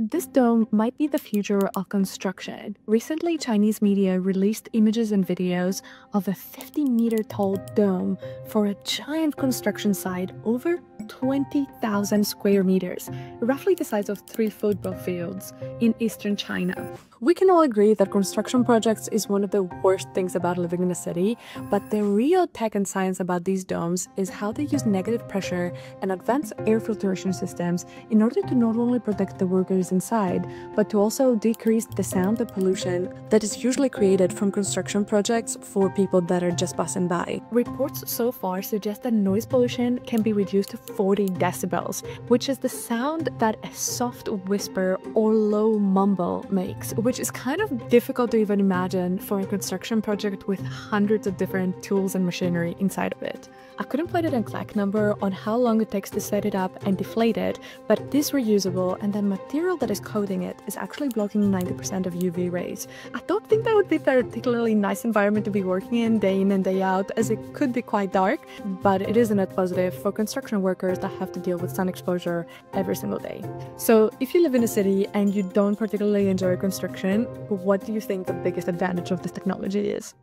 This dome might be the future of construction. Recently, Chinese media released images and videos of a 50 meter tall dome for a giant construction site over 20,000 square meters, roughly the size of three football fields in eastern China. We can all agree that construction projects is one of the worst things about living in a city, but the real tech and science about these domes is how they use negative pressure and advanced air filtration systems in order to not only protect the workers inside, but to also decrease the sound and pollution that is usually created from construction projects for people that are just passing by. Reports so far suggest that noise pollution can be reduced to 40 decibels, which is the sound that a soft whisper or low mumble makes, which is kind of difficult to even imagine for a construction project with hundreds of different tools and machinery inside of it. I couldn't put an exact number on how long it takes to set it up and deflate it, but it is reusable and the material that is coating it is actually blocking 90% of UV rays. I don't think that would be a particularly nice environment to be working in day in and day out as it could be quite dark, but it is a net positive for construction workers that have to deal with sun exposure every single day. So if you live in a city and you don't particularly enjoy construction, what do you think the biggest advantage of this technology is?